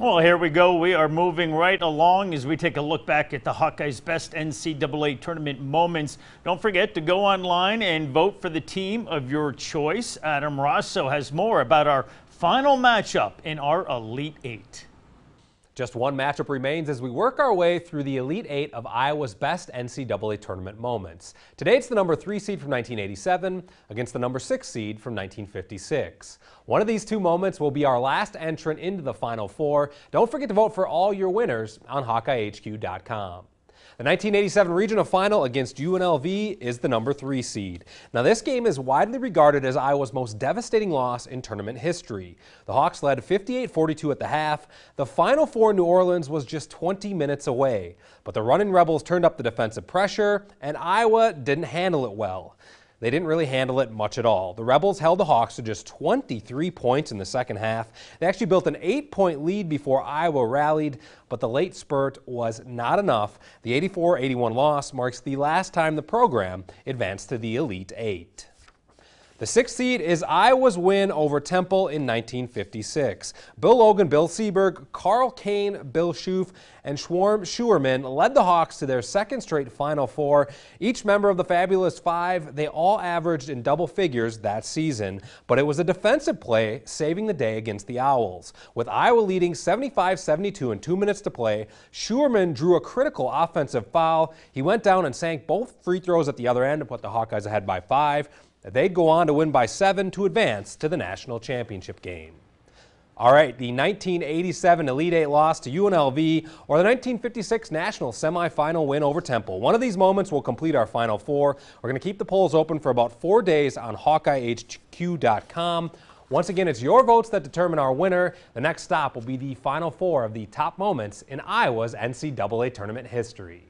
Well, here we go. We are moving right along as we take a look back at the Hawkeyes' best NCAA tournament moments. Don't forget to go online and vote for the team of your choice. Adam Rosso has more about our final matchup in our Elite Eight. Just one matchup remains as we work our way through the Elite Eight of Iowa's best NCAA tournament moments. Today it's the number three seed from 1987 against the number six seed from 1956. One of these two moments will be our last entrant into the Final Four. Don't forget to vote for all your winners on HawkeyeHQ.com. The 1987 regional final against UNLV is the number three seed. Now, this game is widely regarded as Iowa's most devastating loss in tournament history. The Hawks led 58 42 at the half. The Final Four in New Orleans was just 20 minutes away. But the running Rebels turned up the defensive pressure, and Iowa didn't handle it well. They didn't really handle it much at all. The Rebels held the Hawks to just 23 points in the second half. They actually built an eight point lead before Iowa rallied, but the late spurt was not enough. The 84 81 loss marks the last time the program advanced to the Elite Eight. The sixth seed is Iowa's win over Temple in 1956. Bill Logan, Bill Seaberg, Carl Cain, Bill Schoof, and Sharm Scheuerman led the Hawks to their second straight Final Four. Each member of the Fabulous Five, they all averaged in double figures that season, but it was a defensive play saving the day against the Owls. With Iowa leading 75-72 in two minutes to play, Scheuerman drew a critical offensive foul. He went down and sank both free throws at the other end to put the Hawkeyes ahead by five. They'd go on to win by seven to advance to the national championship game. All right, the 1987 Elite Eight loss to UNLV or the 1956 national semifinal win over Temple. One of these moments will complete our Final Four. We're going to keep the polls open for about four days on HawkeyeHQ.com. Once again, it's your votes that determine our winner. The next stop will be the Final Four of the top moments in Iowa's NCAA tournament history.